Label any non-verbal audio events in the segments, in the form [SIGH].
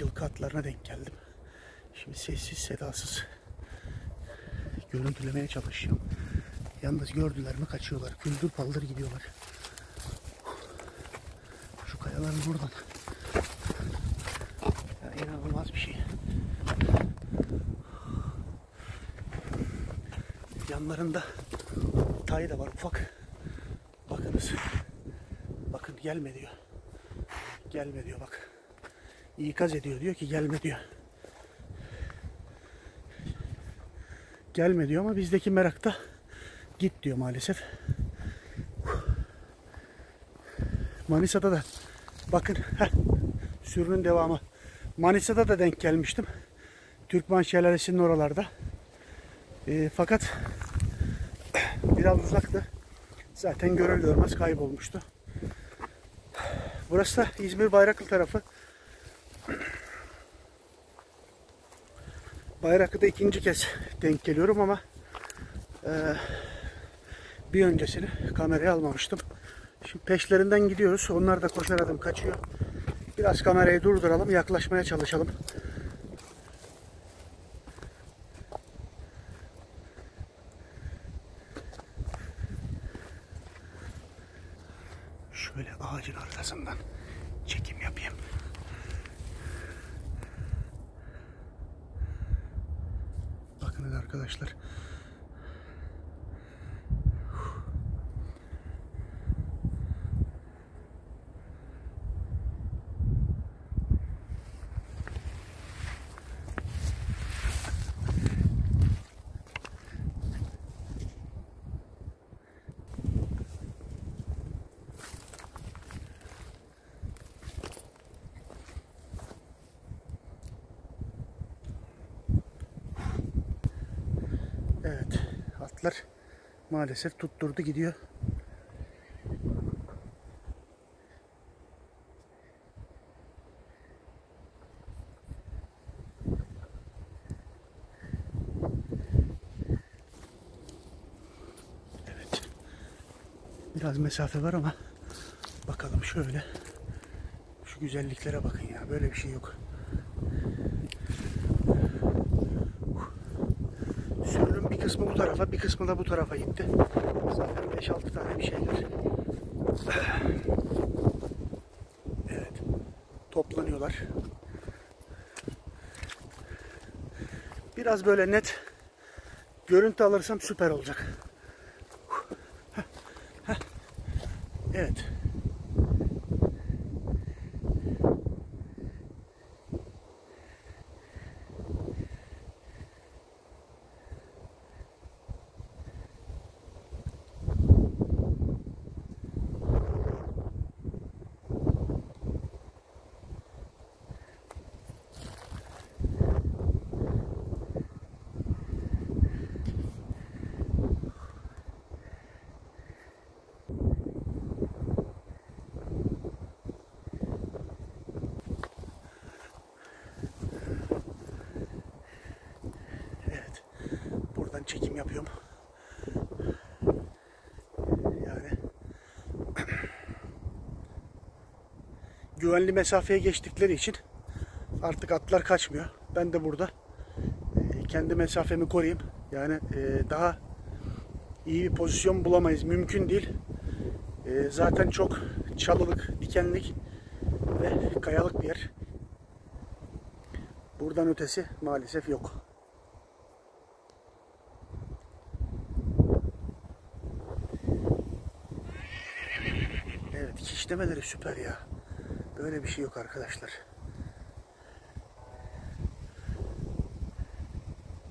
yılkı atlarına denk geldim. Şimdi sessiz sedasız görüntülemeye çalışacağım. Yalnız gördüler mi kaçıyorlar. Güldür paldır gidiyorlar. Şu kayaların buradan. Ya inanılmaz bir şey. Yanlarında tay da var ufak. Bakınız. Bakın gelme diyor. Gelme diyor bak. İkaz ediyor diyor ki gelme diyor. Gelme diyor ama bizdeki merakta git diyor maalesef. Manisa'da da bakın heh, sürünün devamı. Manisa'da da denk gelmiştim. Türkman Şelalesi'nin oralarda. E, fakat biraz uzaktı. Zaten görür görmez kaybolmuştu. Burası da İzmir Bayraklı tarafı. Bayraklı'da ikinci kez denk geliyorum ama e, bir öncesini kameraya almamıştım. Şimdi peşlerinden gidiyoruz. Onlar da koşar adım kaçıyor. Biraz kamerayı durduralım, yaklaşmaya çalışalım. Şöyle ağacın arkasından arkadaşlar. Evet, atlar maalesef tutturdu gidiyor. Evet. Biraz mesafe var ama bakalım şöyle. Şu güzelliklere bakın ya. Böyle bir şey yok. Sürünün bir kısmı bu tarafa, bir kısmı da bu tarafa gitti. Zaten 5-6 tane bir şeyler. Evet. Toplanıyorlar. Biraz böyle net görüntü alırsam süper olacak. Evet. Buradan çekim yapıyorum. Yani güvenli mesafeye geçtikleri için artık atlar kaçmıyor. Ben de burada e, kendi mesafemi koruyayım. Yani e, daha iyi bir pozisyon bulamayız. Mümkün değil. E, zaten çok çalılık, dikenlik ve kayalık bir yer. Buradan ötesi maalesef yok. Evet kişlemeleri süper ya. Böyle bir şey yok arkadaşlar.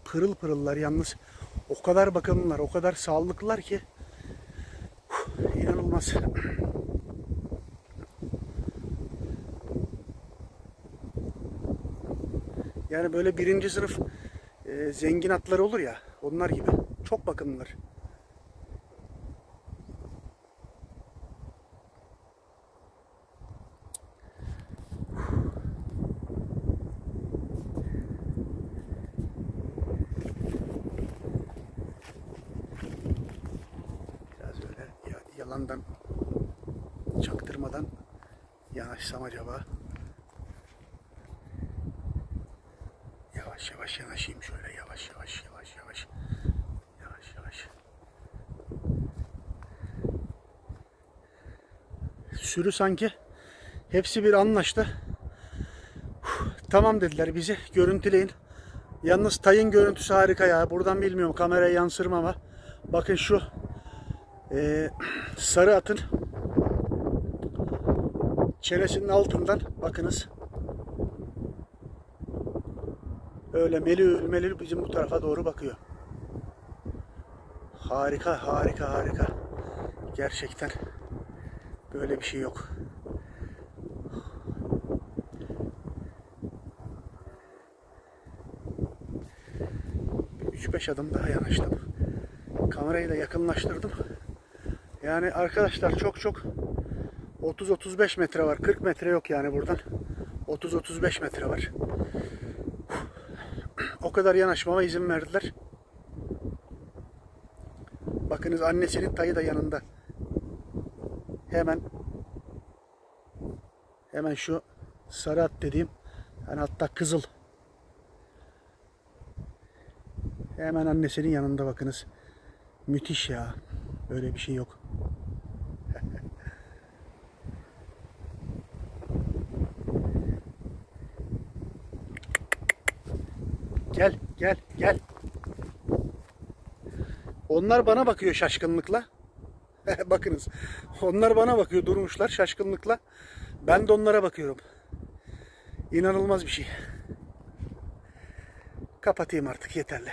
Pırıl pırıllar yalnız. O kadar bakımlılar, o kadar sağlıklılar ki inanılmaz. Yani böyle birinci sınıf e, zengin atları olur ya, onlar gibi. Çok bakımlılar. Biraz öyle ya- yalandan çaktırmadan yanaşsam acaba. Yavaş yavaş yanaşayım şöyle yavaş yavaş yavaş yavaş. Yavaş yavaş. Sürü sanki hepsi bir anlaştı. Tamam dediler bizi görüntüleyin. Yalnız tayın görüntüsü harika ya. Buradan bilmiyorum kameraya yansırma ama. Bakın şu eee, sarı atın çenesinin altından bakınız. Öyle melül melül bizim bu tarafa doğru bakıyor. Harika, harika, harika. Gerçekten böyle bir şey yok. Bir 3-5 adım daha yanaştım. Kamerayı da yakınlaştırdım. Yani arkadaşlar çok çok 30-35 metre var. 40 metre yok yani buradan. 30-35 metre var. [SNIFFS] O kadar yanaşmama izin verdiler. Bakınız annesinin tayı da yanında. Hemen hemen şu sarı at dediğim yani hatta kızıl. Hemen annesinin yanında bakınız. Müthiş ya. Öyle bir şey yok. Gel, gel, gel. Onlar bana bakıyor şaşkınlıkla. [LAUGHS] Bakınız. Onlar bana bakıyor durmuşlar şaşkınlıkla. Ben de onlara bakıyorum. İnanılmaz bir şey. Kapatayım artık yeterli.